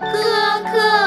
哥哥